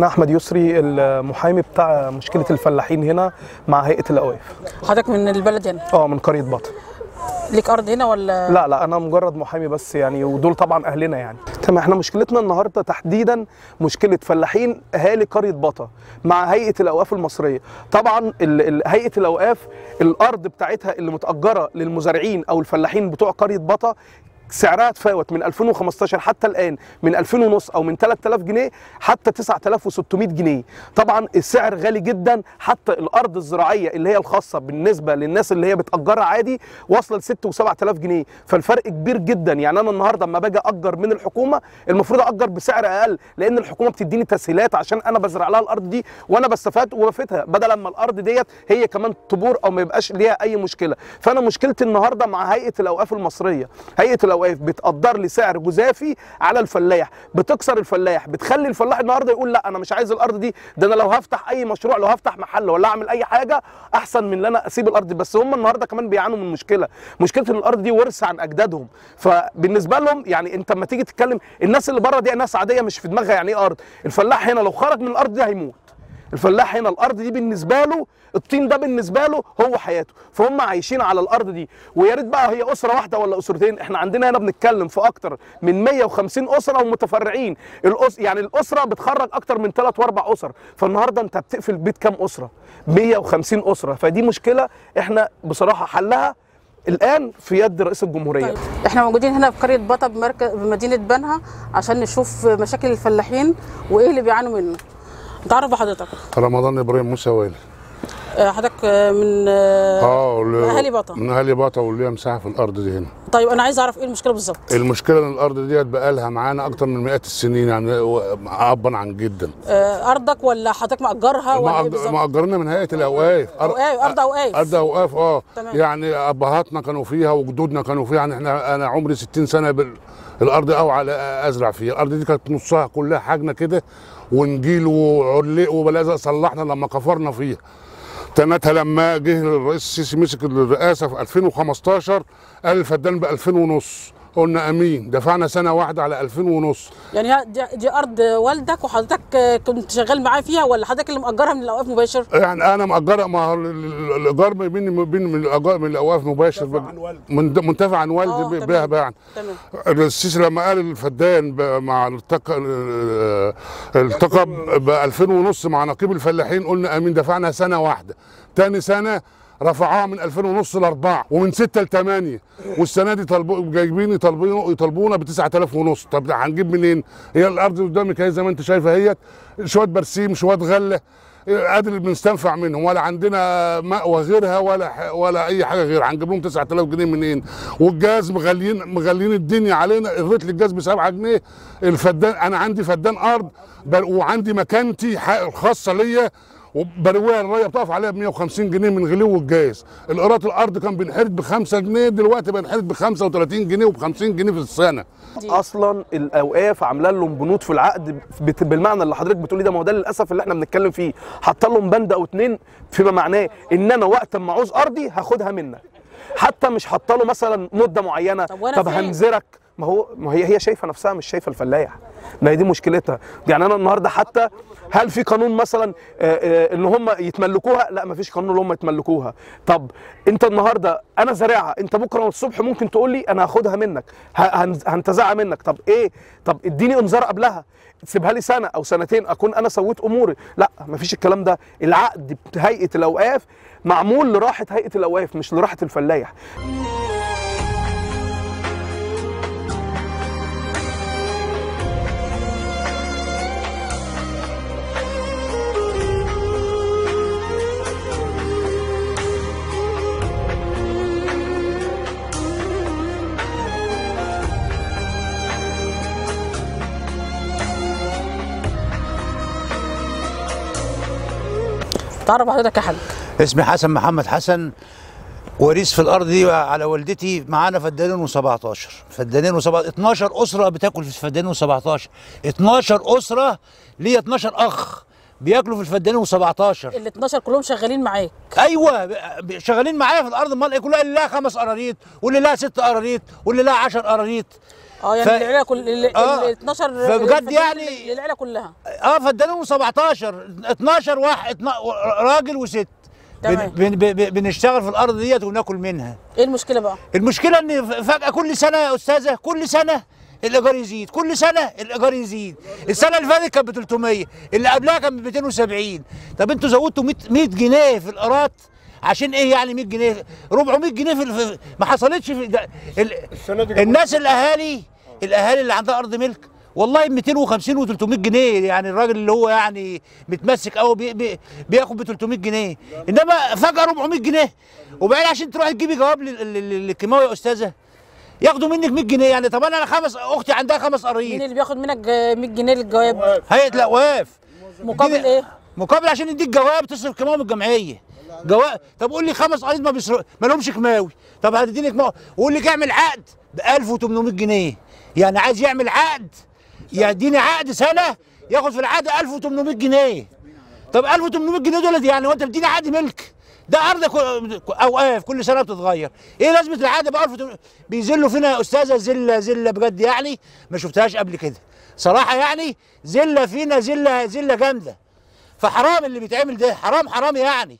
أنا أحمد يسري المحامي بتاع مشكلة الفلاحين هنا مع هيئة الأوقاف. حضرتك من البلد هنا؟ آه من قرية بطن. ليك أرض هنا ولا؟ لا لا أنا مجرد محامي بس يعني ودول طبعا أهلنا يعني. تمام إحنا مشكلتنا النهاردة تحديدا مشكلة فلاحين أهالي قرية بطة مع هيئة الأوقاف المصرية. طبعا ال- ال- هيئة الأوقاف الأرض بتاعتها اللي متأجرة للمزارعين أو الفلاحين بتوع قرية بطة سعرها تفاوت من 2015 حتى الآن من 2000 ونص أو من 3000 جنيه حتى 9600 جنيه. طبعا السعر غالي جدا حتى الأرض الزراعية اللي هي الخاصة بالنسبة للناس اللي هي بتأجرها عادي واصلة ل 6 و7000 جنيه. فالفرق كبير جدا. يعني أنا النهارده اما باجي أجر من الحكومة المفروض أجر بسعر أقل لأن الحكومة بتديني تسهيلات عشان أنا بزرع لها الأرض دي وأنا بستفاد وبفيدها بدل ما الأرض ديت هي كمان تبور أو ما يبقاش ليها أي مشكلة. فأنا مشكلتي النهارده مع هيئة الأوقاف المصرية. هيئة الاوقاف بتقدر لي سعر جزافي على الفلاح بتكسر الفلاح بتخلي الفلاح النهارده يقول لا أنا مش عايز الأرض دي ده أنا لو هفتح اي مشروع لو هفتح محل ولا اعمل اي حاجة احسن من ان أنا اسيب الأرض دي. بس هم النهارده كمان بيعانوا من مشكله مشكله إن الأرض دي ورث عن أجدادهم. فبالنسبة لهم يعني انت لما تيجي تتكلم الناس اللي بره دي ناس عادية مش في دماغها يعني إيه أرض. الفلاح هنا لو خرج من الأرض دي هيموت. الفلاح هنا الأرض دي بالنسبة له الطين ده بالنسبة له هو حياته. فهم عايشين على الأرض دي. ويا ريت بقى هي أسرة واحدة ولا أسرتين. إحنا عندنا هنا بنتكلم في أكتر من 150 أسرة ومتفرعين. الأس... يعني الأسرة بتخرج أكتر من ثلاث وأربع أسر. فالنهاردة أنت بتقفل بيت كام أسرة؟ 150 أسرة. فدي مشكلة إحنا بصراحة حلها الآن في يد رئيس الجمهورية. طيب. إحنا موجودين هنا في قرية بطه بمركز بمدينه بنها عشان نشوف مشاكل الفلاحين وإيه اللي بيعانوا منه. نتعرف بحضرتك رمضان إبراهيم موسى وائل. آه، حضرتك آه، من آه أهالي بطه من أهالي بطه واللي ليها مساحة في الأرض دي هنا. طيب أنا عايز أعرف إيه المشكلة بالظبط؟ المشكلة إن الأرض ديت بقى لها معانا أكتر من مئات السنين يعني ابا عن جدا. آه، أرضك ولا حضرتك مأجرها ولا إيه مأجرنا من هيئه الأوقاف. أرض أوقاف. أرض أوقاف آه. تمام. يعني أبهاتنا كانوا فيها وجدودنا كانوا فيها. يعني إحنا أنا عمري 60 سنة بال... الأرض اوعى أزرع فيها. الأرض دي كانت نصها كلها حاجنا كده ونجيل وعلق وبلاذق صلحنا لما كفرنا فيها. تنتها لما جه الرئيس السيسي مسك الرئاسة في 2015 قال الفدان ب 2000 ونص. قلنا أمين. دفعنا سنة واحدة على 2000 ونص. يعني ها- دي, دي أرض والدك وحضرتك آه، كنت شغال معاه فيها ولا حضرتك اللي مأجرها من الأوقاف مباشر؟ يعني أنا مأجرة ما هو ال- ال- الإيجار ما بين من الإيجار من الأوقاف مباشر. من- منتفع عن آه، والدي تمام. بيها باعا تمام. السيسي لما قال الفدان مع التقى التقى ب 2000 ونص مع نقيب الفلاحين قلنا أمين دفعنا سنة واحدة. تاني سنة رفعوها من 2000 ونص لاربعه ومن 6 ل 8 والسنة دي طلبوا جايبين يطلبون يطلبونا ب 9000 ونص. طب هنجيب منين؟ هي الأرض قدامك اهي زي ما أنت شايفة أهيت. شوية برسيم شوية غلة قادر بنستنفع منهم. ولا عندنا مأوى غيرها ولا ولا أي حاجة غير هنجيب لهم 9000 جنيه منين؟ والجاز مغليين مغليين الدنيا علينا. الريت للجاز ب 7 جنيه. الفدان أنا عندي فدان أرض وعندي مكانتي ح- خاصة ليا. وبرويها الرايه بتقف عليها ب 150 جنيه من غلو الجاز. الايراد الأرض كان بينحرد ب 5 جنيه دلوقتي بينحرد ب 35 جنيه وب 50 جنيه في السنة. أصلا الأوقاف عاملة لهم بنود في العقد بالمعنى اللي حضرتك بتقولي ده ما هو ده للأسف اللي إحنا بنتكلم فيه. حاطة لهم بند أو اتنين فيما معناه إن أنا وقت ما عاوز أرضي هاخدها منك. حتى مش حاطة له مثلا مدة معينة. طب طب؟ هنزرك. ما هو ما هي هي شايفة نفسها مش شايفة الفلاح. ما هي دي مشكلتها. يعني أنا النهارده حتى هل في قانون مثلا آه، آه، إن هم يتملكوها؟ لا ما فيش قانون إن هم يتملكوها. طب أنت النهارده أنا زارعها أنت بكرة الصبح ممكن تقول لي أنا هاخدها منك هنتزعها منك. طب إيه؟ طب إديني إنذار قبلها. سيبها لي سنة أو سنتين أكون أنا سويت أموري. لا ما فيش الكلام ده. العقد بتاع هيئه الأوقاف معمول لراحة هيئة الأوقاف مش لراحة الفلاح. تعرف حضرتك يا حاج. اسمي حسن محمد حسن وريث في الأرض دي على والدتي معانا فدانين و17 فدانين و17 12 أسرة بتاكل في الفدانين و17 12 أسرة ليا 12 أخ بياكلوا في الفدانين و17 ال 12 كلهم شغالين معاك. أيوه شغالين معايا في الأرض. أمال إيه؟ كلها اللي لها خمس قراريط واللي لها ست قراريط واللي لها 10 قراريط. آه يعني ف- العيله كل ال آه. ال 12 فبجد يعني- للعيلة كلها. آه فدانهم 17 12 واحد اتنا- راجل وست. بن تمام. بن بن بنشتغل في الأرض ديت وناكل منها. إيه المشكلة بقى؟ المشكلة إن فجأة كل سنة يا أستاذة كل سنة الإيجار يزيد كل سنة الإيجار يزيد. السنة اللي فاتت كانت ب 300 اللي قبلها كان ب 270 طب أنتوا زودتوا 100 100 جنيه في الايراد عشان إيه يعني 100 جنيه؟ 400 جنيه في. ما حصلتش في ده ال... الناس الاهالي الاهالي اللي عندها ارض ملك والله 250 و300 جنيه يعني الراجل اللي هو يعني متمسك قوي بي بي بياخد ب 300 جنيه. انما فجأة 400 جنيه. وبعدين عشان تروحي تجيبي جواب لل- لل- للكيماوي يا أستاذة. ياخدوا منك 100 جنيه يعني. طب أنا أنا خمس أختي عندها خمس مين قرايب اللي بياخد منك آه، 100 جنيه للجواب؟ هيئه الاوقاف مقابل إيه؟ مقابل عشان يديك جواب تصرف كيماوي من الجمعية. جواب طب قول لي خمس قرايب ما بيصرف ما لهمش كيماوي. طب هتديني كيماوي. وقول لك اعمل عقد ب 1800 جنيه. يعني عايز يعمل عقد. يديني عقد سنة ياخد في العقد 1800 جنيه. طب 1800 جنيه دول يعني هو انت بتديني عقد ملك. ده ارض أوقاف كل سنة بتتغير إيه لازمة العقد بقى 1800 بيذلوا فينا يا أستاذة ذله ذله بجد يعني ما شفتهاش قبل كده. صراحة يعني ذله فينا ذله ذله جامدة. فحرام اللي بيتعمل ده حرام حرام يعني.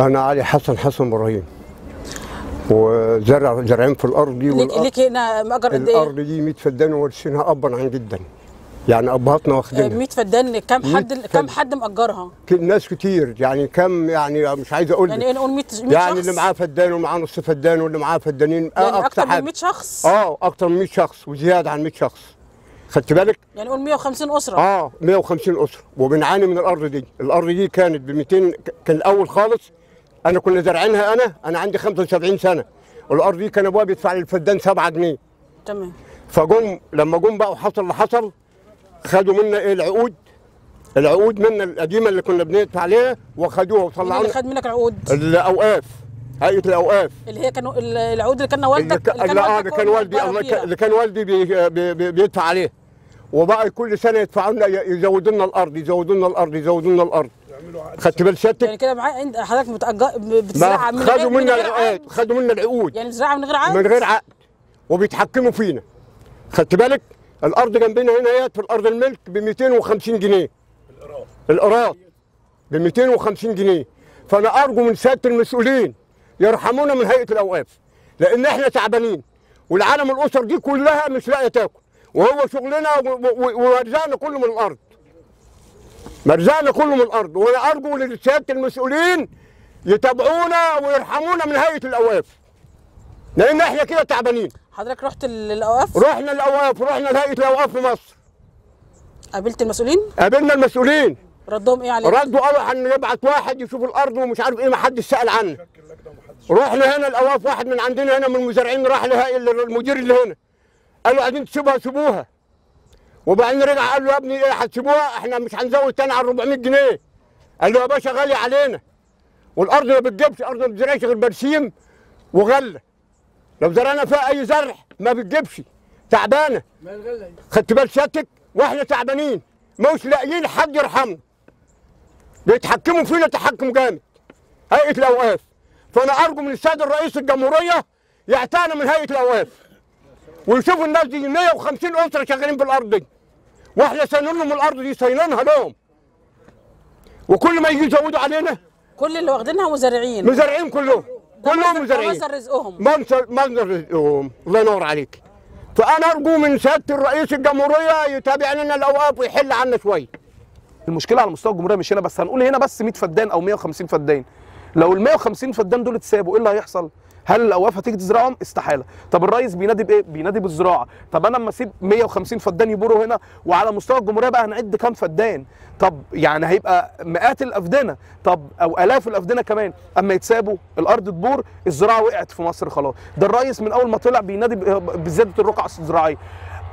أنا علي حسن حسن إبراهيم. وزرع زرعين في الأرض دي ليك هنا مأجر قد إيه؟ الأرض دي 100 فدان وارثينها أبا عن جدا. يعني أبهاتنا آه، واخدينها 100 فدان كم 100 حد كم. حد مأجرها؟ ناس كتير. يعني كم يعني مش عايز أقول يعني إيه نقول 100 100 يعني شخص؟ اللي معاه فدان واللي معاه نص فدان واللي معاه فدانين يعني أقصى أكتر من حاجة. 100 شخص؟ آه أكتر من 100 شخص وزيادة عن 100 شخص. خدت بالك؟ يعني نقول 150 أسرة. آه 150 أسرة. وبنعاني من الأرض دي. الأرض دي كانت ب 200 ك- كان الأول خالص أنا كنا زارعينها أنا أنا عندي 75 سنة. والارض دي كان أبويا بيدفع لي الفدان 7 جنيه. تمام. فجم لما جم بقى وحصل اللي حصل خدوا منا إيه العقود؟ العقود منا القديمة اللي كنا بندفع عليها وخدوها مين وطلعوا اللي خد منك العقود؟ الأوقاف هيئة الأوقاف. اللي هي كانوا ال- العقود اللي كان والدك اللي كان آه اللي كان والدي اللي كان والدي بي بي بي بيدفع عليه. وبقى كل سنة يدفعوا لنا يزودوا لنا الأرض يزودوا لنا الأرض يزودوا لنا الأرض. خدت بال يعني كده معايا انت حضرتك متأجر بتزرعها ما من غير خدوا من منا العقود عقد. خدوا منا العقود. يعني بتزرعها من غير عقد؟ من غير عقد. وبيتحكموا فينا. خدت بالك؟ الأرض جنبنا هنا هي في الأرض الملك ب 250 جنيه. الايراد ب 250 جنيه. فأنا أرجو من سيادة المسؤولين يرحمونا من هيئة الأوقاف. لأن إحنا تعبانين. والعالم الأسر دي كلها مش لاقية تاكل. وهو شغلنا وارزاقنا كله من الأرض. مرزقنا كله من الأرض وأنا ارجو لسياده المسؤولين يتابعونا ويرحمونا من هيئة الأوقاف. لأن إحنا كده تعبانين. حضرتك رحت الأوقاف؟ رحنا الأوقاف رحنا لهيئة الأوقاف في مصر. قابلت المسؤولين؟ قابلنا المسؤولين. ردهم إيه عليك؟ ردوا قالوا هنبعت واحد يشوف الأرض ومش عارف إيه ما حدش سأل عنه. رحنا هنا الأوقاف واحد من عندنا هنا من المزارعين راح لهيئة المدير اللي هنا. قالوا عايزين تسيبوها سيبوها وبعدين رجع قال له يا ابني إيه هتسيبوها؟ إحنا مش هنزود تاني على 400 جنيه. قال له يا باشا غالي علينا. والأرض ما بتجيبش الأرض ما بتزرعش غير برسيم وغله لو زرعنا فيها أي زرع ما بتجيبش. تعبانة. خدت بال سيادتك وإحنا تعبانين. مش لاقيين حد يرحمنا بيتحكموا فينا تحكم جامد. هيئة الأوقاف. فأنا أرجو من السيد الرئيس الجمهورية يعتنى من هيئة الأوقاف. ويشوفوا الناس دي 150 اسره شغالين في الأرض دي. وإحنا ساينين لهم الأرض دي ساينينها لهم. وكل ما يجي يزودوا علينا كل اللي واخدينها مزارعين. مزارعين كلهم كلهم مصدر- مزارعين. مصدر رزقهم. منظر رزقهم. الله ينور عليك. فأنا أرجو من سيادة الرئيس الجمهورية يتابع لنا الأوقاف ويحل عنا شوية المشكلة على مستوى الجمهورية مش هنا بس. هنقول هنا بس 100 فدان أو 150 فدان. لو ال 150 فدان دول اتسابوا إيه اللي هيحصل؟ هل الاوقاف هتيجي تزرعهم؟ استحالة. طب الرئيس بينادي بإيه؟ بينادي بالزراعة. طب أنا اما أسيب 150 فدان يبوروا هنا وعلى مستوى الجمهورية بقى هنعد كام فدان؟ طب يعني هيبقى مئات الأفدنة، طب أو آلاف الأفدنة كمان، أما يتسابوا الأرض تبور الزراعة وقعت في مصر خلاص. ده الرئيس من أول ما طلع بينادي بزيادة الرقعه الزراعية.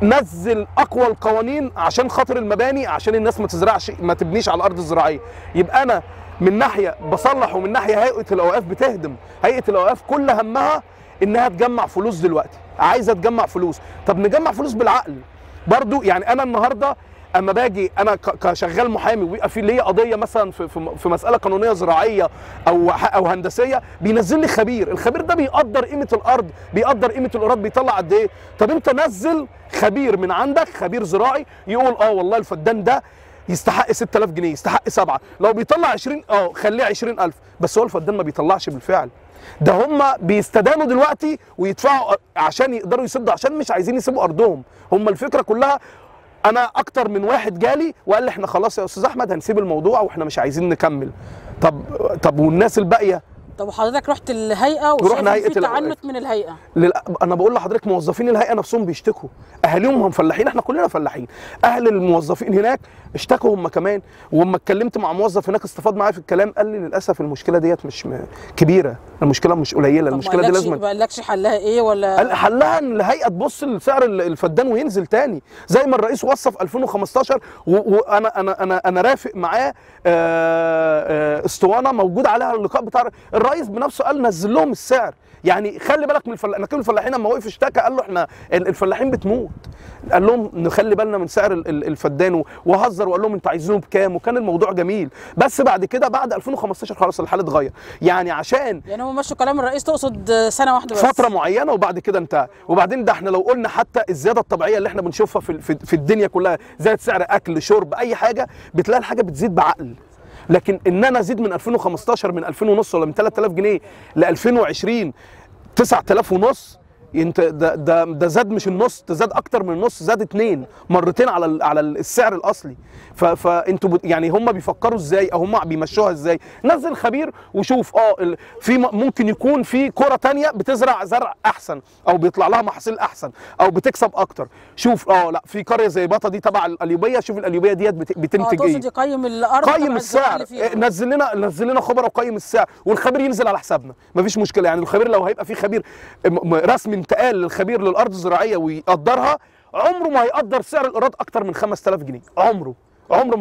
نزل أقوى القوانين عشان خاطر المباني عشان الناس ما تزرعش ما تبنيش على الأرض الزراعية يبقى أنا من ناحية بصلح ومن ناحية هيئة الأوقاف بتهدم. هيئة الأوقاف كل همها إنها تجمع فلوس دلوقتي. عايزة تجمع فلوس. طب نجمع فلوس بالعقل. برضو يعني أنا النهارده أما باجي أنا كشغال محامي ويبقى في ليا قضية مثلا في في مسألة قانونية زراعية أو أو هندسية بينزل لي خبير. الخبير ده بيقدر قيمة الأرض بيقدر قيمة الايراد بيطلع قد إيه؟ طب أنت نزل خبير من عندك خبير زراعي يقول آه والله الفدان ده يستحق 6000 جنيه يستحق سبعة. لو بيطلع 20 آه خليه 20000 بس هو الفدان ما بيطلعش بالفعل. ده هم بيستدانوا دلوقتي ويدفعوا عشان يقدروا يسدوا عشان مش عايزين يسيبوا أرضهم. هم الفكرة كلها أنا أكتر من واحد جالي وقال لي إحنا خلاص يا أستاذ أحمد هنسيب الموضوع وإحنا مش عايزين نكمل. طب طب والناس الباقية؟ طب وحضرتك رحت الهيئة وشايف رحنا إن هيئة في. تعنت من الهيئة؟ لل... أنا بقول لحضرتك موظفين الهيئة نفسهم بيشتكوا. أهاليهم هم فلاحين إحنا كلنا فلاحين. أهل الموظفين هناك اشتكوا هم كمان. ولما اتكلمت مع موظف هناك استفاد معايا في الكلام قال لي للأسف المشكلة ديت مش م... كبيرة. المشكلة مش قليلة. المشكلة دي لازم ما قالكش حلها إيه ولا قال حلها إن الهيئة تبص لسعر ال- الفدان وينزل تاني. زي ما الرئيس وصف 2015 و- وأنا أنا أنا أنا رافق معاه آه، آه، اسطوانة موجود عليها اللقاء بتاع الرئيس بنفسه قال نزل لهم السعر. يعني خلي بالك من الفلاحين نقيب الفلاحين لما وقف اشتكى قال له إحنا ال- الفلاحين بتموت. قال لهم نخلي بالنا من سعر ال- ال- الفدان وهزر وقال لهم أنتوا عايزينه بكام؟ وكان الموضوع جميل. بس بعد كده بعد 2015 خلاص الحال اتغير يعني عشان يعني هم مشوا كلام الرئيس تقصد سنة واحدة بس. فترة معينة وبعد كده انتهى. وبعدين ده إحنا لو قلنا حتى الزيادة الطبيعية اللي إحنا بنشوفها في في, الدنيا كلها زائد سعر أكل شرب أي حاجة بتلاقي الحاجة بتزيد بعقل. لكن إن أنا أزيد من 2015 من 2000 ونص ولا من 3000 جنيه ل 2020 9000 ونص انت ده ده ده زاد مش النص ده زاد أكتر من النص زاد اتنين مرتين على على السعر الاصلي. فانتوا بت- يعني هم بيفكروا إزاي أو هم بيمشوها إزاي؟ نزل خبير وشوف آه في ممكن يكون في كرة تانية بتزرع زرع احسن أو بيطلع لها محاصيل احسن أو بتكسب أكتر. شوف آه لا في قرية زي بطه دي تبع القليوبية شوف القليوبية ديت بت- آه بتنتج إيه؟ يقيم الأرض قيم السعر. إيه، نزل لنا نزل لنا خبراء وقيم السعر والخبير ينزل على حسابنا. مفيش مشكلة يعني الخبير لو هيبقى في خبير رسمي انتقال للخبير للأرض الزراعية ويقدرها عمره ما هيقدر سعر الايراد أكتر من 5000 جنيه. عمره. عمره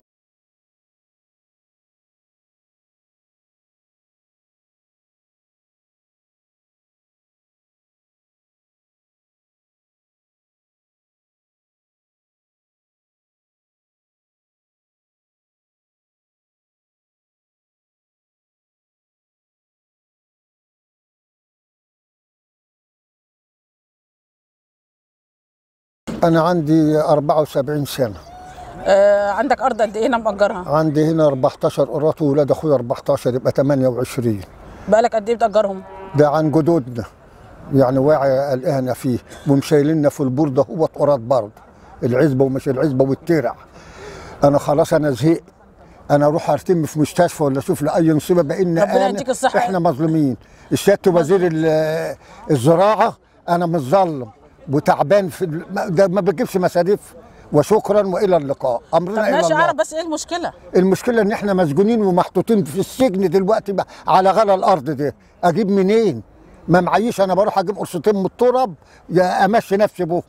أنا عندي 74 سنة. آه عندك أرض قد إيه أنا مأجرها؟ عندي هنا 14 قراط وولاد أخويا 14 يبقى 28 بقالك قد إيه بتأجرهم؟ ده عن جدودنا يعني واعي قلقانا فيه. ومشايلنا في البوردة هو قراط برضه العزبة ومش العزبة والترع. أنا خلاص أنا زهقت. أنا أروح أرتمي في مستشفى ولا بإن ربنا أنا يديك الصحة. إحنا مظلومين. السيادة وزير ال- الزراعة أنا متظلم. وتعبان في ده ما بجيبش مصاريف. وشكرا وإلى اللقاء. أمرنا إلى ماشي الله. أعرف بس إيه المشكلة؟ المشكلة إن إحنا مسجونين ومحطوطين في السجن دلوقتي بقى على غلا الأرض ده أجيب منين؟ ما معيش أنا بروح أجيب قرصتين من التراب. يا أمشي نفسي بوه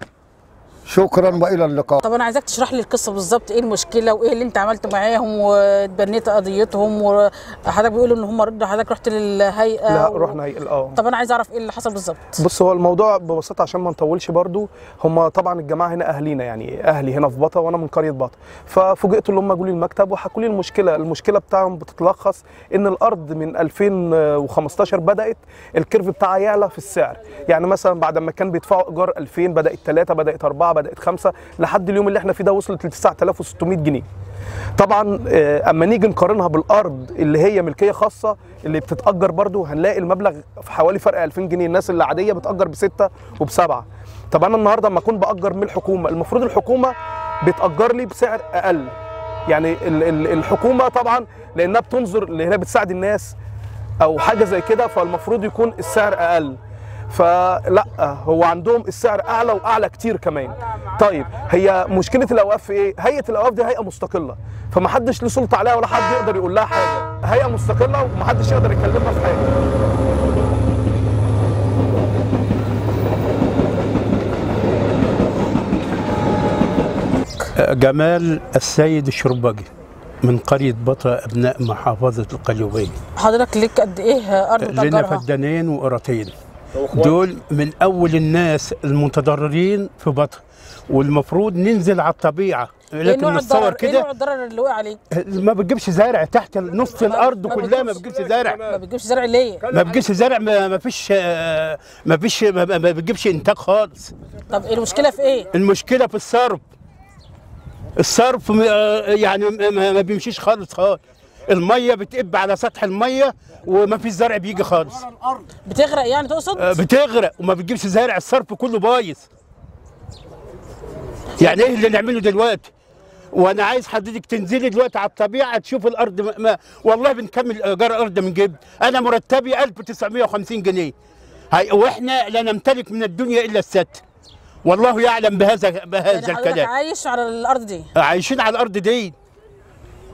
شكرا وإلى اللقاء. طب أنا عايزاك تشرح لي القصة بالظبط إيه المشكلة وإيه اللي أنت عملت معاهم واتبنيت قضيتهم وحضرتك بيقولوا إن هم ردوا حضرتك رحت للهيئة لا و... رحنا هي- آه. طب أنا عايز أعرف إيه اللي حصل بالظبط؟ بص هو الموضوع ببساطة عشان ما نطولش برضو هم طبعا الجماعة هنا أهلينا يعني أهلي هنا في بطا وأنا من قرية بطا ففوجئت إن هم جولي المكتب وحكوا لي المشكلة. المشكلة بتاعهم بتتلخص إن الأرض من 2015 بدأت الكيرف بتاعها يعلى في السعر. يعني مثلا بعد ما كان بيدفعوا إيجار 2000 بدأت 3 بدأت 4 بدأت 5 لحد اليوم اللي إحنا فيه ده وصلت ل 9600 جنيه. طبعا آه، أما نيجي نقارنها بالأرض اللي هي ملكية خاصة اللي بتتأجر برضو هنلاقي المبلغ في حوالي فرق 2000 جنيه. الناس اللي عادية بتأجر بستة وبسبعة. طب أنا النهارده أما أكون بأجر من الحكومة المفروض الحكومة بتأجر لي بسعر أقل. يعني ال- ال- الحكومة طبعا لأنها بتنظر اللي هي بتساعد الناس أو حاجة زي كده فالمفروض يكون السعر أقل. فلا هو عندهم السعر أعلى وأعلى كتير كمان. طيب هي مشكلة الأوقاف في إيه؟ هيئة الأوقاف دي هيئة مستقلة فمحدش له سلطة عليها ولا حد يقدر يقول لها حاجة. هيئة مستقلة ومحدش يقدر يكلمها في حاجة. جمال السيد الشربجي من قرية بطا أبناء محافظة القليوبية حضرتك ليك قد إيه؟ أرض لنا فدانين وقراطين دول من أول الناس المتضررين في بطن والمفروض ننزل على الطبيعة. إيه لكن نتصور الضرر إيه نوع كده الضرر اللي وقع عليك ما بتجيبش زرع تحت نص الأرض ما كلها ما بتجيبش زرع. ما بتجيبش زرع ليه؟ ما بتجيبش زرع ما ما فيش ما فيش ما ما بتجيبش إنتاج خالص. طب إيه المشكلة في إيه؟ المشكلة في الصرف. الصرف آه، يعني ما بيمشيش خالص خالص. المية بتقب على سطح المية وما فيش زرع بيجي خالص. بتغرق يعني تقصد؟ آه، بتغرق وما بتجيبش زرع الصرف كله بايظ. يعني إيه اللي نعمله دلوقتي؟ وأنا عايز حضرتك تنزلي دلوقتي على الطبيعة تشوف الأرض ما والله بنكمل ايجار الأرض من جيب. أنا مرتبي 1950 جنيه. هاي وإحنا لا نمتلك من الدنيا إلا الست. والله يعلم بهذا بهذا يعني الكلام. عايش على الأرض دي؟ عايشين على الأرض دي.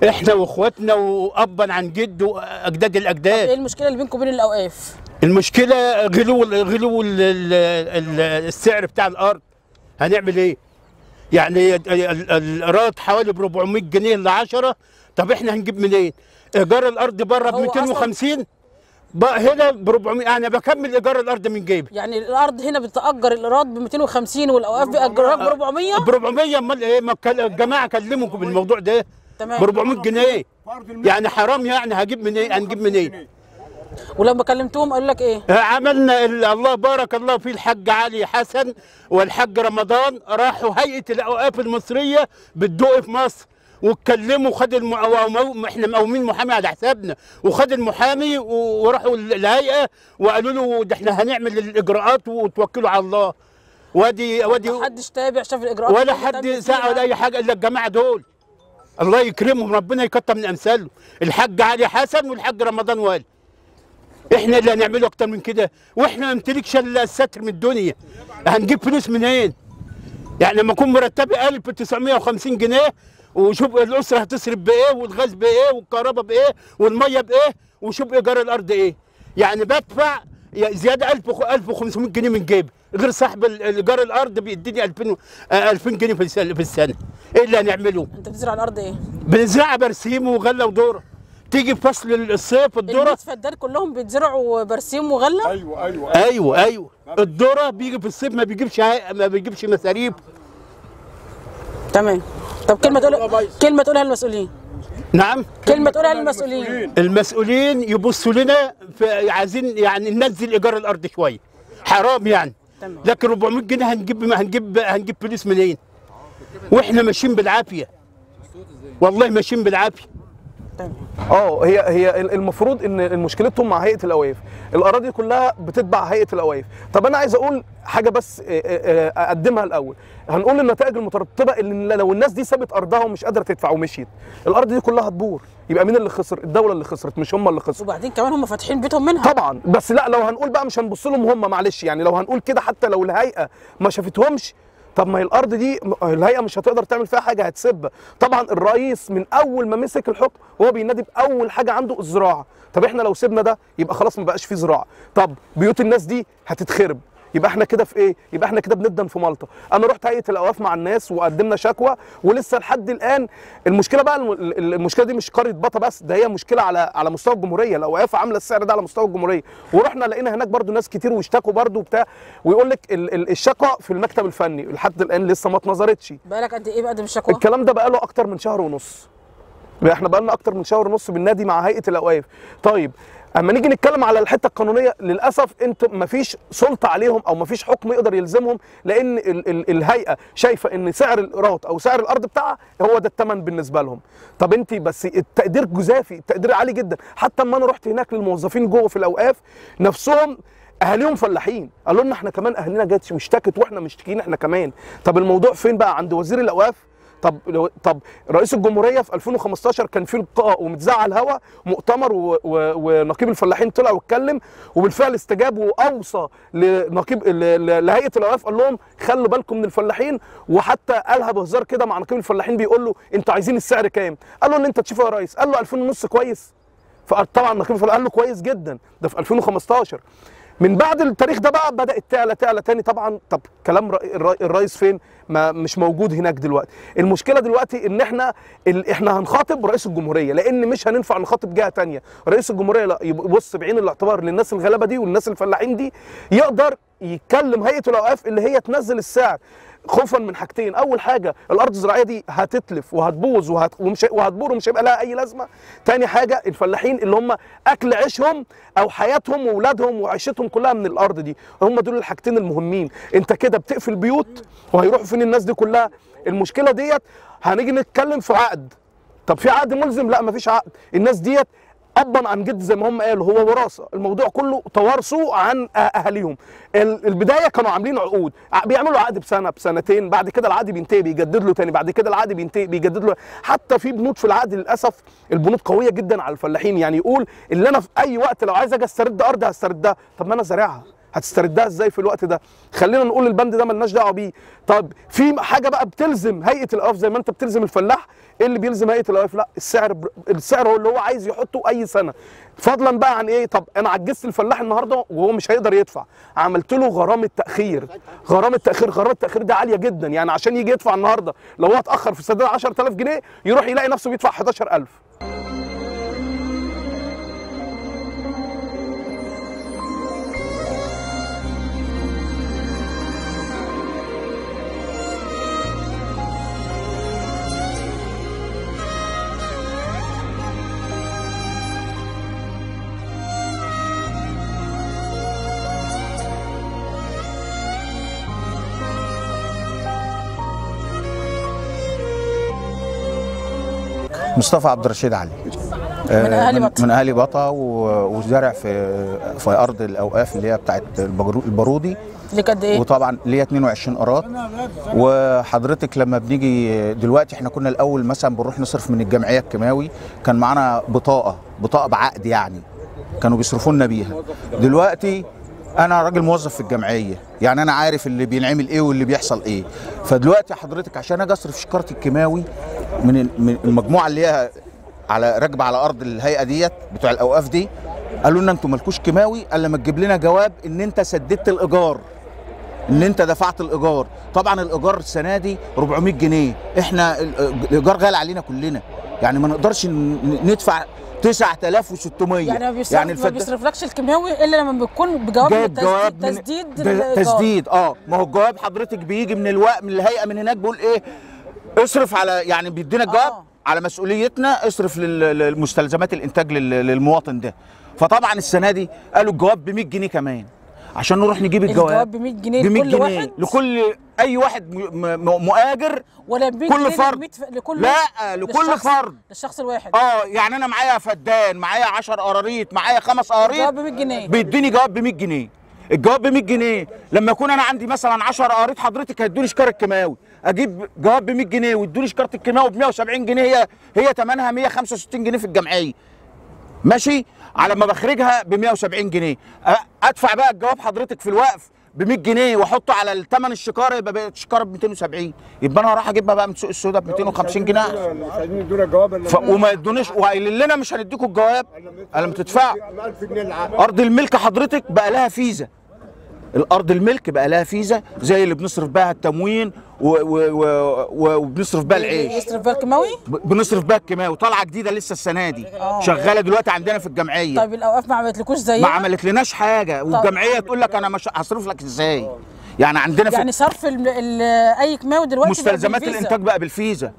إحنا وإخواتنا وابا عن جد وأجداد إيه الاجداد المشكلة اللي بينكم وبين الأوقاف؟ المشكلة غلو غلو ال- ال- ال- السعر بتاع الأرض. هنعمل إيه؟ يعني ال- ال- الايراد حوالي ب 400 جنيه ل 10 طب إحنا هنجيب منين؟ إيجار الأرض بره ب هو 250 بقى هنا ب 400 أنا بكمل إيجار الأرض من جيبي. يعني الأرض هنا بتأجر الايراد ب 250 والأوقاف بيأجروها ب 400 ب 400 أمال إيه؟ ما الجماعة كلموا بالموضوع ده. تمام. ب 400 جنيه. يعني حرام يعني هجيب منين هنجيب منين ولما كلمتهم قالوا لك إيه؟ عملنا ال- الله بارك الله في الحاج علي حسن والحاج رمضان. راحوا هيئة الأوقاف المصرية بالدقي في مصر واتكلموا خد إحنا مقومين محامي على حسابنا. وخد المحامي وراحوا ال- الهيئة وقالوا له ده إحنا هنعمل الإجراءات وتوكلوا على الله. وادي وادي محدش تابع شاف الإجراءات ولا حد ساعه. ولا أي حاجة إلا الجماعة دول. الله يكرمهم ربنا يكتر من امثالهم الحاج علي حسن والحاج رمضان والي إحنا اللي هنعمله أكتر من كده. وإحنا ما نمتلكش إلا الستر من الدنيا. هنجيب فلوس منين؟ يعني لما أكون مرتبي 1950 جنيه وشوف الأسرة هتصرف بإيه والغاز بإيه والكهرباء بإيه والمية بإيه وشوف إيجار الأرض إيه. يعني بدفع زيادة 1000 وخ- 1500 جنيه من جيبي غير صاحب ال- ايجار الأرض بيديني 2000 و- آه، 2000 جنيه في السنة في السنة. إيه اللي هنعمله أنت بتزرع الأرض إيه؟ بنزرعها برسيم وغله ودوره تيجي في فصل الصيف الذره فدان كلهم بيتزرعوا برسيم وغله أيوه أيوه الذره بيجي في الصيف ما بيجيبش ما بيجيبش مصاريف. تمام. طب كلمة تقول كلمة تقولها للمسؤولين. نعم. كلمة تقولها للمسؤولين. المسؤولين يبصوا لنا في عايزين يعني ننزل إيجار الأرض شوية حرام يعني. تمام. لكن 400 جنيه هنجيب هنجيب هنجيب فلوس منين وإحنا ماشيين بالعافية. والله ماشيين بالعافية. تمام آه هي هي المفروض إن مشكلتهم مع هيئة الأوقاف. الأراضي كلها بتتبع هيئة الأوقاف. طب أنا عايز أقول حاجة بس أقدمها الأول. هنقول النتائج المترتبة اللي لو الناس دي سابت أرضها ومش قادرة تدفع ومشيت الأرض دي كلها هتبور. يبقى مين اللي خسر؟ الدولة اللي خسرت مش هم اللي خسروا. وبعدين كمان هم فاتحين بيتهم منها. طبعا. بس لا لو هنقول بقى مش هنبص لهم هم معلش يعني لو هنقول كده حتى لو الهيئة ما شافتهمش طب ما الأرض دي الهيئة مش هتقدر تعمل فيها حاجة هتسيبها طبعا الرئيس من أول ما مسك الحكم وهو بينادي بأول حاجة عنده الزراعة. طب إحنا لو سيبنا ده يبقى خلاص ما بقاش في زراعة. طب بيوت الناس دي هتتخرب. يبقى إحنا كده في إيه؟ يبقى إحنا كده بندن في مالطا، أنا رحت هيئة الأوقاف مع الناس وقدمنا شكوى ولسه لحد الآن المشكلة بقى الم- ال- المشكلة دي مش قرية بطه بس ده هي مشكلة على على مستوى الجمهورية، الأوقاف عاملة السعر ده على مستوى الجمهورية، ورحنا لقينا هناك برضو ناس كتير واشتكوا برضو بتاع ويقول لك ال- ال- الشكوى في المكتب الفني لحد الآن لسه ما اتنظرتش، بقالك قد إيه بقدم الشكوى الكلام ده بقاله أكتر من شهر ونص. إحنا بقالنا أكتر من شهر ونص بالنادي مع هيئة الأوقاف. طيب اما نيجي نتكلم على الحته القانونيه للاسف أنتم مفيش سلطه عليهم أو مفيش حكم يقدر يلزمهم لأن ال ال الهيئه شايفه ان سعر الايراد أو سعر الأرض بتاعها هو ده الثمن بالنسبة لهم. طب انت بس التقدير جزافي التقدير عالي جدا. حتى اما أنا رحت هناك للموظفين جوه في الاوقاف نفسهم اهاليهم فلاحين. قالوا لنا إحنا كمان اهالينا جت واشتكت وإحنا مشتكين إحنا كمان. طب الموضوع فين بقى؟ عند وزير الاوقاف؟ طب لو- طب رئيس الجمهورية في 2015 كان في لقاء ومتذاع على الهوا مؤتمر و- و- ونقيب الفلاحين طلع واتكلم وبالفعل استجاب وأوصى لنقيب ل- لهيئة الأوقاف قال لهم خلوا بالكم من الفلاحين وحتى قالها بهزار كده مع نقيب الفلاحين بيقول له أنتوا عايزين السعر كام؟ قال له اللي انت تشوفه يا ريس قال له 2000 ونص كويس فطبعا نقيب الفلاحين قال له كويس جدا ده في 2015 من بعد التاريخ ده بقى بدات تعلى تعلى تاني طبعا. طب كلام الرئيس فين؟ ما مش موجود هناك دلوقتي. المشكلة دلوقتي إن إحنا ال... إحنا هنخاطب رئيس الجمهورية لأن مش هننفع نخاطب جهة تانية. رئيس الجمهورية لا يبص بعين الاعتبار للناس الغلابة دي والناس الفلاحين دي يقدر يتكلم هيئة الأوقاف اللي هي تنزل السعر. خوفا من حاجتين. أول حاجة الأرض الزراعية دي هتتلف وهتبوظ وهت... ومش وهتبور ومش هيبقى لها أي لازمة. تاني حاجة الفلاحين اللي هم أكل عيشهم أو حياتهم واولادهم وعيشتهم كلها من الأرض دي. هم دول الحاجتين المهمين. أنت كده بتقفل بيوت وهيروحوا فين الناس دي كلها؟ المشكلة ديت هنيجي نتكلم في عقد. طب في عقد ملزم؟ لا مفيش عقد. الناس ديت ابا عن جد زي ما هم قالوا هو وراثة. الموضوع كله توارثوا عن أهاليهم. ال- البداية كانوا عاملين عقود. بيعملوا عقد بسنة بسنتين بعد كده العقد بينتهي بيجدد له تاني بعد كده العقد بينتهي بيجدد له. حتى في بنود في العقد للأسف البنود قوية جدا على الفلاحين. يعني يقول اللي أنا في أي وقت لو عايز أجي أسترد ارض هستردها طب ما أنا زارعها. هتستردها إزاي في الوقت ده؟ خلينا نقول البند ده ملناش دعوة بيه. طب في حاجة بقى بتلزم هيئة الأوقاف زي ما أنت بتلزم الفلاح. إيه اللي بيلزم هيئة الأوقاف؟ لأ السعر بر... السعر هو اللي هو عايز يحطه أي سنة. فضلا بقى عن إيه؟ طب أنا عجزت الفلاح النهارده وهو مش هيقدر يدفع. عملت له غرامة تأخير. غرامة تأخير. غرامة التاخير دي عالية جدا. يعني عشان يجي يدفع النهارده لو هو اتأخر في سداد 10000 جنيه يروح يلاقي نفسه بيدفع 11000 مصطفى عبد الرشيد علي. من أهالي من, بطة. من أهالي بطه و- وزارع في في أرض الأوقاف اللي هي بتاعت البارودي. ليك قد إيه؟ وطبعا ليا 22 قراط وحضرتك لما بنيجي دلوقتي إحنا كنا الأول مثلا بنروح نصرف من الجمعية الكيماوي كان معانا بطاقة بطاقة بعقد يعني. كانوا بيصرفوا لنا بيها. دلوقتي أنا راجل موظف في الجمعية. يعني أنا عارف اللي بينعمل إيه واللي بيحصل إيه. فدلوقتي حضرتك عشان أجي أصرف شكاره الكيماوي من ال- من المجموعة اللي هي على راكبة على أرض الهيئة ديت بتوع الأوقاف دي قالوا لنا أنتوا مالكوش كيماوي الا لما تجيب لنا جواب إن أنت سددت الإيجار. إن أنت دفعت الإيجار. طبعا الإيجار السنة دي 400 جنيه. إحنا ال- الايجار غالي علينا كلنا. يعني ما نقدرش ندفع 9600 يعني ما بيصرف يعني ما الفد... بيصرفلكش الكيماوي إلا لما بيكون بجواب جايب جواب من تسديد الإيجار. تسديد آه ما هو الجواب حضرتك بيجي من الوقت من الهيئة من هناك بيقول إيه اصرف على يعني بيدينا الجواب آه. على مسؤوليتنا اصرف لل- للمستلزمات الإنتاج لل- للمواطن ده فطبعا السنة دي قالوا الجواب ب 100 جنيه كمان عشان نروح نجيب الجواب الجواب. ب 100 جنيه ب 100 لكل جنيه واحد؟ لكل أي واحد مؤاجر ولا 100 كل جنيه فرد. ف- لكل لا لكل للشخص- فرد. للشخص الواحد. آه يعني أنا معايا فدان معايا 10 قراريط معايا خمس قراريط. الجواب ب 100 جنيه. بيديني جواب ب 100 جنيه. الجواب ب 100 جنيه. لما يكون أنا عندي مثلا 10 قراريط حضرتك هيدوني شكاره الكيماوي. أجيب جواب ب 100 جنيه ويدوني شكاره الكيماوي ب 170 جنيه هي هي ثمنها 165 جنيه في الجمعية. ماشي؟ على ما بخرجها ب 170 جنيه. أدفع بقى الجواب حضرتك في الوقف ب 100 جنيه وأحطه على الثمن الشكاره يبقى بقت الشكاره ب 270 يبقى أنا هروح اجيبها بقى من سوق السوداء ب 250 جنيه. مش عايزين يدونا جواب الا ف... وما يدونيش وقايلين لنا مش هنديكوا الجواب. الا لما تدفعوا 1000 جنيه أرض الملك حضرتك بقى لها فيزا. الأرض الملك بقى لها فيزا زي اللي بنصرف بها التموين. وبنصرف بها العيش. يصرف بقى الكيماوي؟ بنصرف بها الكيماوي. طالعه جديدة لسه السنة دي. شغالة دلوقتي عندنا في الجمعية. طيب الأوقاف ما عملتلكوش زيها؟ ما عملت لناش حاجة. والجمعية تقول لك أنا مش هصرف لك إزاي؟ يعني عندنا في يعني صرف ال ال أي كيماوي دلوقتي مستلزمات. الإنتاج بقى بالفيزا.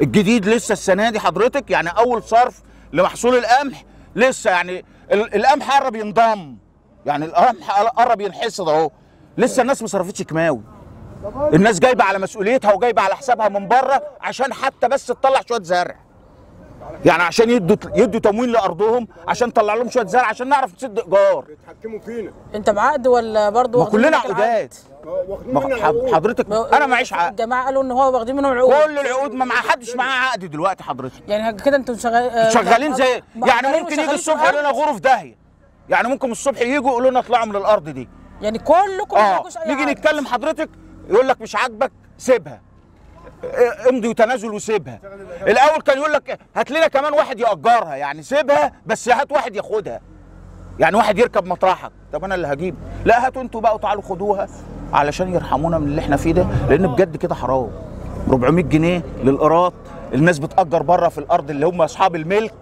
الجديد لسه السنة دي حضرتك يعني أول صرف لمحصول القمح لسه يعني ال- القمح قرب ينضم. يعني القمح قرب ينحصد اهو لسه الناس ما صرفتش كيماوي. الناس جايبة على مسؤوليتها وجايبة على حسابها من بره عشان حتى بس تطلع شوية زرع. يعني عشان يدوا يدوا تموين لأرضهم عشان تطلع لهم شوية زرع عشان نعرف نسد إيجار. بيتحكموا فينا. انت بعقد ولا برضه ما كلنا؟ عقودات. حضرتك ما- أنا معيش عقد. الجماعة قالوا إن هو واخدين منهم عقود. كل العقود ما مع حدش معاه عقد دلوقتي حضرتك. يعني كده أنتوا شغال شغالين زي يعني ممكن يجي الصبح في يقولوا لنا؟ غرف داهية. يعني ممكن الصبح يجوا يقولوا لنا اطلعوا من الأرض دي. يعني كلكم اي نيجي. نتكلم حضرتك يقول لك مش عاجبك سيبها. امضي وتنازل وسيبها. الأول كان يقول لك هات لنا كمان واحد يأجرها يعني سيبها بس هات واحد ياخدها. يعني واحد يركب مطرحك. طب أنا اللي هجيب؟ لا هاتوا أنتوا بقى وتعالوا خدوها علشان يرحمونا من اللي إحنا فيه ده لأن بجد كده حرام. 400 جنيه للايراد الناس بتأجر بره في الأرض اللي هم أصحاب الملك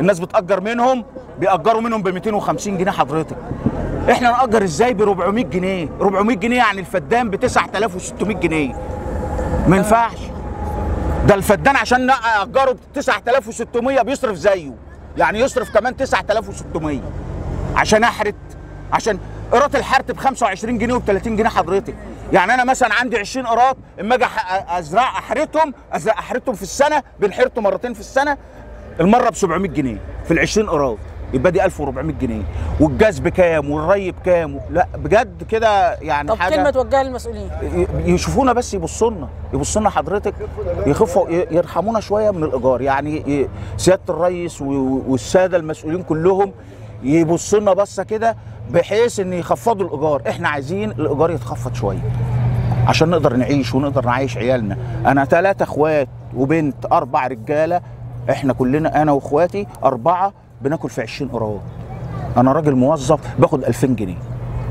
الناس بتأجر منهم بيأجروا منهم ب 250 جنيه حضرتك. إحنا نأجر إزاي ب 400 جنيه؟ 400 جنيه يعني الفدان ب 9600 جنيه. ما ينفعش. ده الفدان عشان نأجره ب 9600 بيصرف زيه. يعني يصرف كمان 9600 عشان أحرت عشان قيراط الحرت ب 25 جنيه وب 30 جنيه حضرتك. يعني أنا مثلا عندي 20 قيراط اما أجي ازرع احرتهم ازرع احرتهم في السنة بنحرته مرتين في السنة المرة ب 700 جنيه في ال 20 قيراط يبقى دي 1400 جنيه. والجاز بكام والري بكام لا بجد كده يعني طب حاجة كلمة توجهها للمسؤولين. يشوفونا بس يبصوا لنا يبصوا لنا حضرتك يخفوا يرحمونا شوية من الإيجار. يعني سيادة الرئيس و- والسادة المسؤولين كلهم يبصوا لنا بصة كده بحيث إن يخفضوا الإيجار. إحنا عايزين الإيجار يتخفض شوية عشان نقدر نعيش ونقدر نعيش عيالنا. أنا ثلاثة أخوات وبنت أربع رجالة إحنا كلنا أنا وإخواتي أربعة بناكل في 20 قرار أنا راجل موظف باخد 2000 جنيه.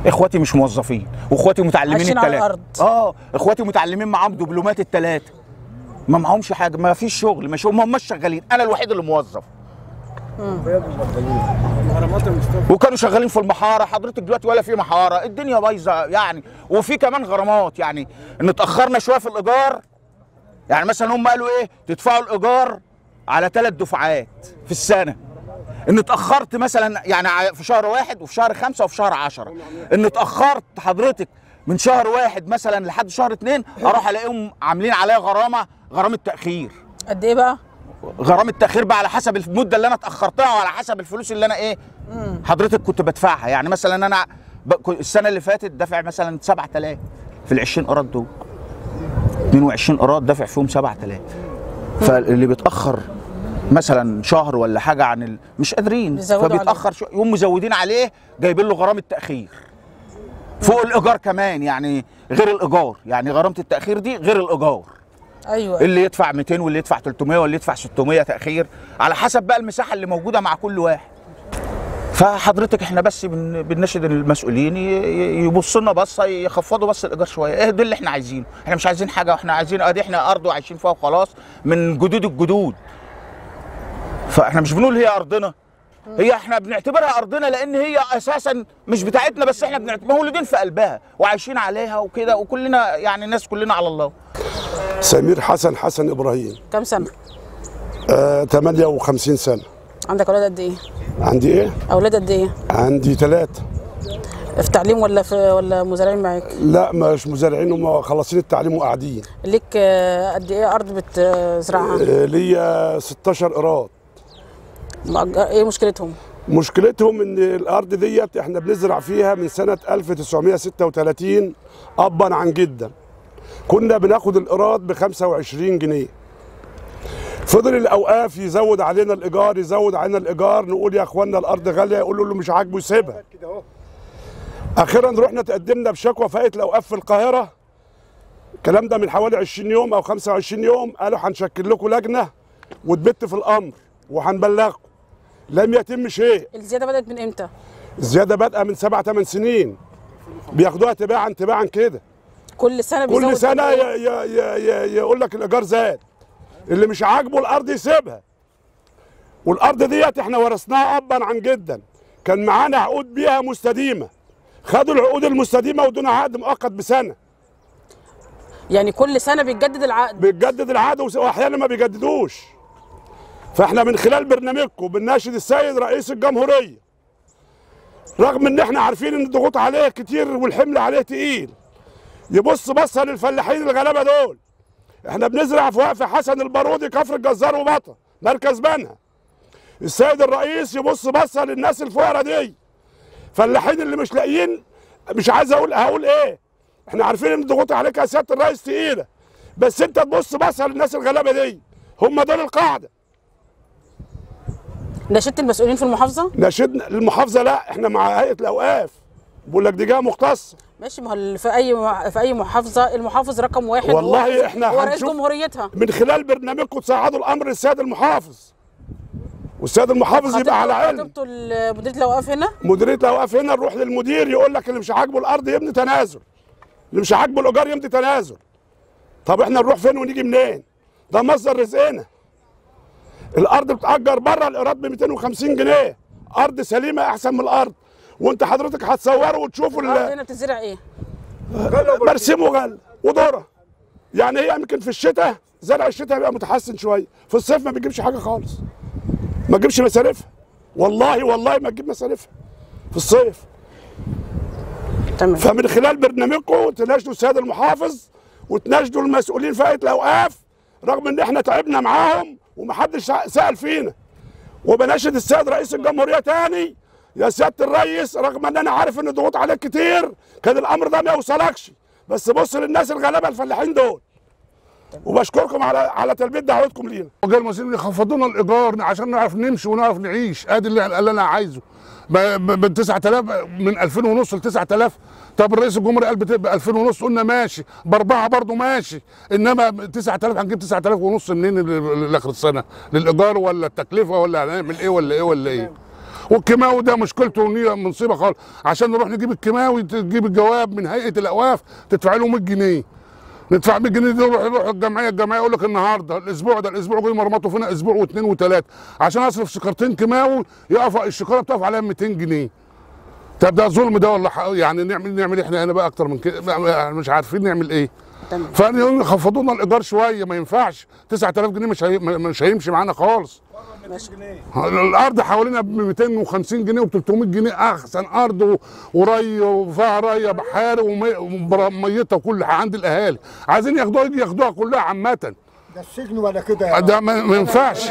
إخواتي مش موظفين وإخواتي متعلمين الثلاثه. آه إخواتي متعلمين معاهم دبلومات الثلاثه ما معهمش حاجة ما فيش شغل مش هم مش شغالين. أنا الوحيد اللي موظف. وكانوا شغالين في المحارة حضرتك دلوقتي ولا في محارة الدنيا بايظة يعني. وفي كمان غرامات يعني. إن اتأخرنا شوية في الإيجار يعني مثلا هم قالوا إيه؟ تدفعوا الإيجار على ثلاث دفعات في السنة. إن اتأخرت مثلا يعني في شهر واحد وفي شهر خمسة وفي شهر عشرة. إن اتأخرت حضرتك من شهر واحد مثلا لحد شهر اتنين أروح ألاقيهم عاملين عليا غرامة غرامة تأخير. قد إيه بقى؟ غرامة التاخير بقى على حسب المدة اللي أنا اتأخرتها وعلى حسب الفلوس اللي أنا إيه حضرتك كنت بدفعها. يعني مثلا أنا السنة اللي فاتت دافع مثلا 7000 في ال 20 قراط دول. 22 قراط دافع فيهم 7000 فاللي بيتأخر مثلا شهر ولا حاجة عن ال... مش قادرين. فبيتأخر شو... يقوم مزودين عليه جايبين له غرامة تأخير. فوق الإيجار كمان يعني غير الإيجار. يعني غرامة التأخير دي غير الإيجار. أيوه. اللي يدفع 200 واللي يدفع 300 واللي يدفع 600 تأخير على حسب بقى المساحة اللي موجودة مع كل واحد. فحضرتك إحنا بس بن- بنناشد المسؤولين يبصوا لنا بصة يخفضوا بس الإيجار شوية. إيه ده اللي إحنا عايزينه؟ إحنا مش عايزين حاجة إحنا عايزين أدي إحنا ارض وعايشين فيها وخلاص من جدود الجدود. فإحنا مش بنقول هي أرضنا. هي إحنا بنعتبرها أرضنا لأن هي أساسا مش بتاعتنا بس إحنا بنعت- مولودين في قلبها وعايشين عليها وكده وكلنا يعني الناس كلنا على الله. سمير حسن حسن إبراهيم. كام سنة؟ آه 58 سنة. عندك أولاد قد إيه؟ عندي إيه؟ أولاد قد إيه؟ عندي ثلاثة في تعليم ولا في ولا مزارعين معاك؟ لا مش مزارعين هم خلصين التعليم وقاعدين. ليك آه، قد إيه أرض بتزرعها؟ آه ليا 16 قراط إيه مشكلتهم؟ مشكلتهم إن الأرض ديت إحنا بنزرع فيها من سنة 1936 ابا عن جدا. كنا بناخد الايراد ب 25 جنيه. فضل الأوقاف يزود علينا الإيجار يزود علينا الإيجار. نقول يا اخوانا الأرض غالية يقولوا له مش عاجبه يسيبها. أخيرا رحنا تقدمنا بشكوى هيئه الأوقاف في القاهرة. الكلام ده من حوالي 20 يوم أو 25 يوم. قالوا هنشكل لكم لجنة وتبت في الأمر وهنبلغكم. لم يتم شيء. الزيادة بدأت من إمتى؟ الزيادة بادئة من سبع ثمان سنين. بياخدوها تباعا تباعا كده. كل سنة بيزود كل سنه يقول لك الإيجار زاد. اللي مش عاجبه الأرض يسيبها. والأرض ديت إحنا ورثناها ابا عن جدا. كان معانا عقود بيها مستديمة. خدوا العقود المستديمة ودون عقد مؤقت بسنة. يعني كل سنة بيتجدد العقد. بيتجدد العقد واحيانا ما بيجددوش. فإحنا من خلال برنامجكم بنناشد السيد رئيس الجمهورية رغم إن إحنا عارفين إن الضغوط عليه كتير والحمل عليه تقيل يبص بصة للفلاحين الغلابة دول. إحنا بنزرع في وقف حسن البارودي كفر الجزار وبطه مركز بنها السيد الرئيس يبص بصة للناس الفقراء دي. فلاحين اللي مش لاقيين مش عايز أقول هقول إيه. إحنا عارفين إن الضغوط عليك يا سيادة الرئيس تقيلة بس أنت تبص بصة للناس الغلابة دي. هم دول القاعدة. ناشدت المسؤولين في المحافظة؟ ناشدنا المحافظة لا إحنا مع هيئة الأوقاف. بقول لك دي جهة مختصة. ماشي ما هو في أي في أي محافظة المحافظ رقم واحد هو- والله إحنا هو رئيس هنشوف جمهوريتها. من خلال برنامجكم تصعدوا الأمر للسيد المحافظ. والسيد المحافظ يبقى على علم. ال- مديريه الاوقاف هنا؟ مديرية الاوقاف هنا نروح للمدير يقول لك اللي مش عاجبه الأرض يبني تنازل. اللي مش عاجبه الأيجار يمضي تنازل. طب إحنا نروح فين ونيجي منين؟ ده مصدر رزقنا. الأرض بتأجر بره الإيراد ب 250 جنيه. أرض سليمة أحسن من الأرض. وانت حضرتك هتصوروا وتشوفوا ال- هنا بتزرع إيه؟ برسيم وغل وذره يعني هي يمكن في الشتاء زرع الشتاء بيبقى متحسن شوية. في الصيف ما بيجيبش حاجة خالص. ما تجيبش مصاريفها. والله والله ما تجيب مصاريفها. في الصيف. تمام. فمن خلال برنامجكم تناشدوا السيد المحافظ وتناشدوا المسؤولين في هيئة الأوقاف رغم إن إحنا تعبنا معاهم ومحدش سأل فينا. وبناشد السيد رئيس الجمهورية تاني يا سيادة الرئيس رغم ان أنا عارف إن ضغوط عليك كتير كان الأمر ده ما يوصلكش. بس بص للناس الغلابة الفلاحين دول. وبشكركم على على تلبية دعوتكم لينا. وجاء المسؤولين يخفضوا لنا الإيجار عشان نعرف نمشي ونعرف نعيش. أدي اللي, أنا عايزه. من 9000 من 2000 ونص ل 9000 طب الرئيس الجمهوريه قال ب 2000 ونص قلنا ماشي. بأربعة برضه ماشي. إنما 9000 هنجيب 9000 ونص منين لآخر السنة؟ للإيجار ولا التكلفة ولا هنعمل إيه ولا إيه ولا إيه؟ والكيماوي ده مشكلته إن مصيبه خالص. عشان نروح نجيب الكيماوي تجيب الجواب من هيئة الاوقاف تدفع له 100 جنيه. ندفع 100 جنيه نروح نروح الجمعية الجمعية يقول لك النهارده الأسبوع ده الأسبوع جاي مرمطوا فينا أسبوع واثنين وثلاثه عشان أصرف شكارتين كيماوي يقف الشكاره بتقف عليها 200 جنيه. طب ده ظلم ده ولا يعني نعمل نعمل إحنا هنا بقى أكتر من كده؟ مش عارفين نعمل إيه. تمام. فيخفضوا لنا الإيجار شوية ما ينفعش. 9000 جنيه مش هي... مش هيمشي معانا خالص. الأرض حوالينا ب 250 جنيه و 300 جنيه. أحسن أرض وري وفيها ري بحاري ومي- وميتها وكل حاجة عند الأهالي. عايزين ياخدوها ياخدوها كلها عامة. ده السجن ولا كده ده ما ينفعش.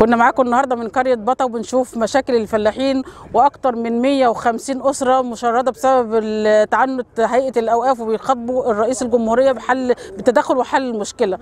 كنا معاكم النهارده من قريه بطا وبنشوف مشاكل الفلاحين وأكتر من 150 اسره مشرده بسبب تعنت هيئه الاوقاف وبيخاطبوا الرئيس الجمهوريه بحل بالتدخل وحل المشكلة.